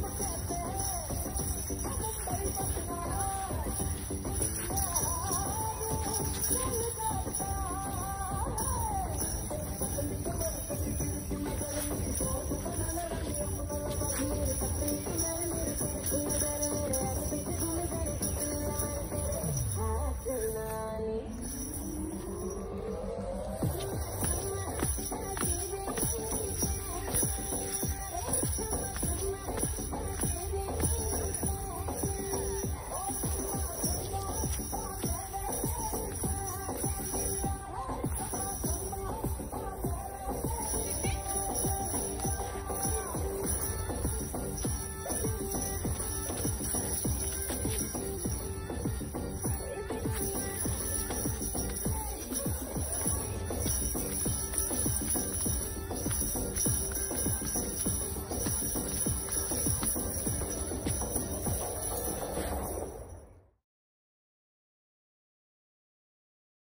Don't forget.